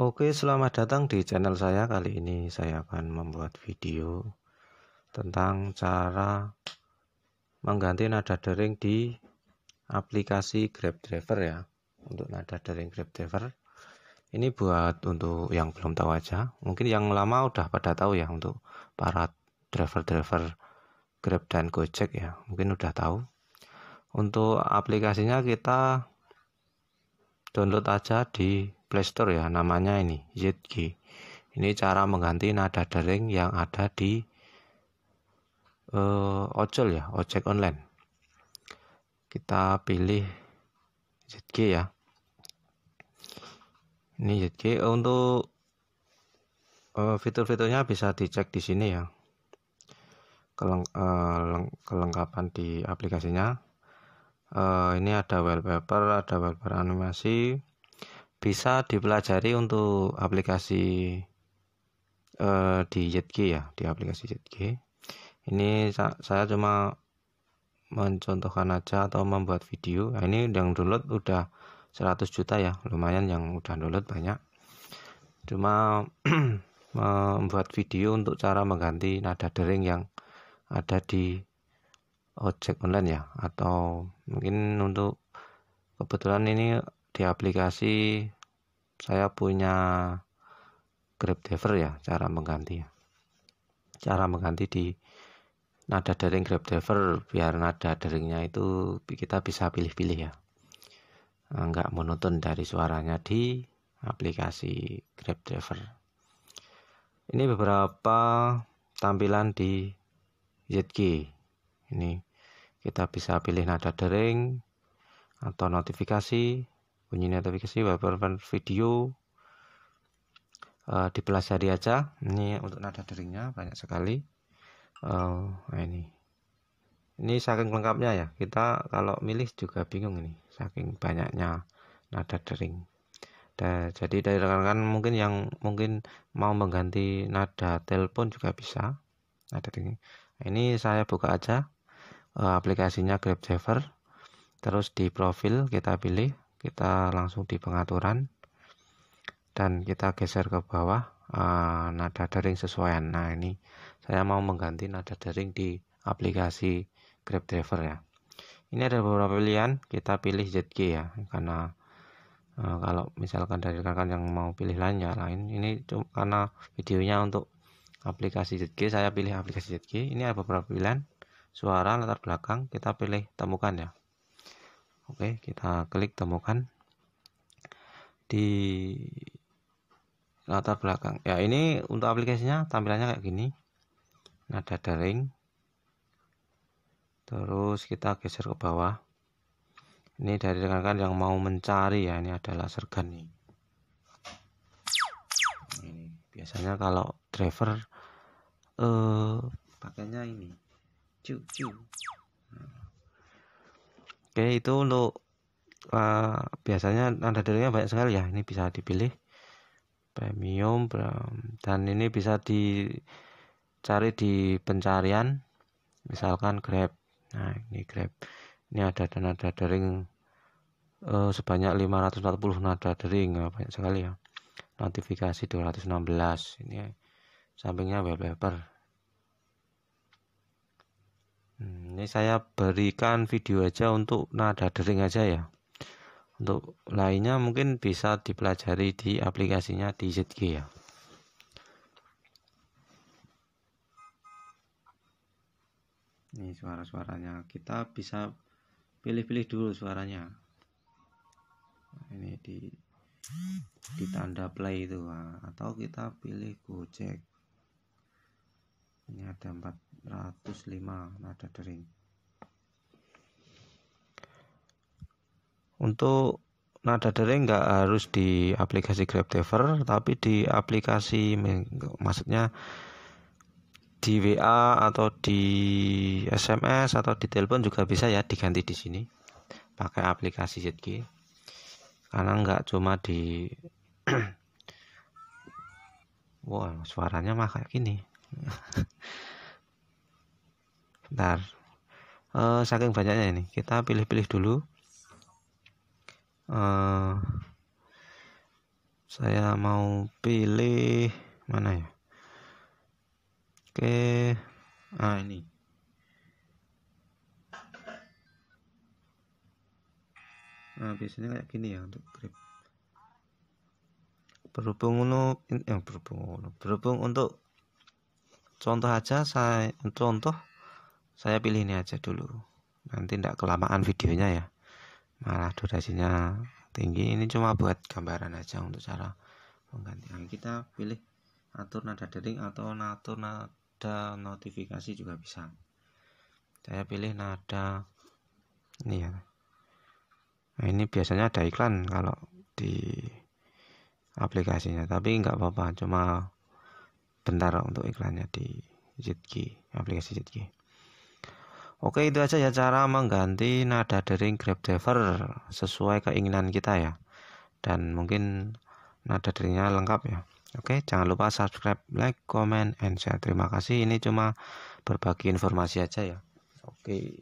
Oke, selamat datang di channel saya. Kali ini saya akan membuat video tentang cara mengganti nada dering di aplikasi Grab Driver ya. Untuk nada dering Grab Driver. Ini buat untuk yang belum tahu aja. Mungkin yang lama udah pada tahu ya untuk para driver-driver Grab dan Gojek ya. Mungkin udah tahu. Untuk aplikasinya kita download aja di Playstore ya namanya ini ZG ini cara mengganti nada dering yang ada di uh, ojol ya ojek online. Kita pilih ZG ya. Ini ZG untuk uh, fitur-fiturnya bisa dicek di sini ya. Keleng, uh, kelengkapan di aplikasinya. Uh, ini ada wallpaper ada wallpaper animasi bisa dipelajari untuk aplikasi uh, di ZG ya di aplikasi ZG ini saya cuma mencontohkan aja atau membuat video. Nah, ini yang download udah 100 juta ya lumayan yang udah download banyak. Cuma membuat video untuk cara mengganti nada dering yang ada di ojek online ya atau mungkin untuk kebetulan ini di aplikasi saya punya Grab Driver ya cara mengganti. Cara mengganti di nada daring Grab Driver biar nada daringnya itu kita bisa pilih-pilih ya. Enggak monoton dari suaranya di aplikasi Grab Driver. Ini beberapa tampilan di ZG ini kita bisa pilih nada dering atau notifikasi bunyi notifikasi beberapa video uh, dipelajari aja. Ini untuk nada deringnya banyak sekali. Uh, ini. Ini saking lengkapnya ya. Kita kalau milih juga bingung ini saking banyaknya nada dering. Dan jadi dari rekan-rekan mungkin yang mungkin mau mengganti nada telepon juga bisa nada dering. Nah, ini saya buka aja uh, aplikasinya Grab Driver. Terus di profil kita pilih kita langsung di pengaturan. Dan kita geser ke bawah uh, nada daring sesuaian. Nah ini saya mau mengganti nada daring di aplikasi Grab Driver ya. Ini ada beberapa pilihan. Kita pilih ZG ya karena uh, kalau misalkan dari rekan yang mau pilih lain ya lain. Ini karena videonya untuk aplikasi ZG saya pilih aplikasi ZG ini ada beberapa pilihan. Suara latar belakang kita pilih temukan ya oke kita klik temukan di latar belakang. Ya ini untuk aplikasinya tampilannya kayak gini. Nada daring. Terus kita geser ke bawah. Ini dari rekan-rekan yang mau mencari ya ini adalah sergan nih. Ini biasanya kalau driver eh pakainya ini. Cucu nah. Oke itu untuk uh, biasanya nada deringnya banyak sekali ya. Ini bisa dipilih premium dan ini bisa dicari di pencarian misalkan grab. Nah ini grab. Ini ada nada dering uh, sebanyak 540 nada dering uh, banyak sekali ya. Notifikasi 216 ini sampingnya wallpaper Hmm, ini saya berikan video aja untuk nada dering aja ya. Untuk lainnya mungkin bisa dipelajari di aplikasinya di ZG ya. Ini suara-suaranya. Kita bisa pilih-pilih dulu suaranya. Ini di di tanda play itu atau kita pilih Gojek ini ada 405 nada dering untuk nada dering nggak harus di aplikasi GrabDriver tapi di aplikasi maksudnya di WA atau di SMS atau di telepon juga bisa ya diganti di sini pakai aplikasi ZG karena nggak cuma di wow, suaranya mah kayak gini Bentar. Uh, saking banyaknya ini, kita pilih-pilih dulu. Uh, saya mau pilih mana ya? Oke. Ah ini. Nah biasanya kayak gini ya untuk grip. Berhubung untuk eh, berhubung berhubung untuk contoh aja saya contoh saya pilih ini aja dulu. Nanti tidak kelamaan videonya ya. Malah durasinya tinggi. Ini cuma buat gambaran aja untuk cara penggantian. Kita pilih atur nada dering atau atur nada notifikasi juga bisa. Saya pilih nada ini ya. Nah ini biasanya ada iklan kalau di aplikasinya. Tapi nggak apa-apa cuma bentar untuk iklannya di Zitki aplikasi Zitki Oke itu aja ya cara mengganti nada dering Grab Driver sesuai keinginan kita ya. Dan mungkin nada deringnya lengkap ya. Oke jangan lupa subscribe like comment and share. Terima kasih. Ini cuma berbagi informasi aja ya. Oke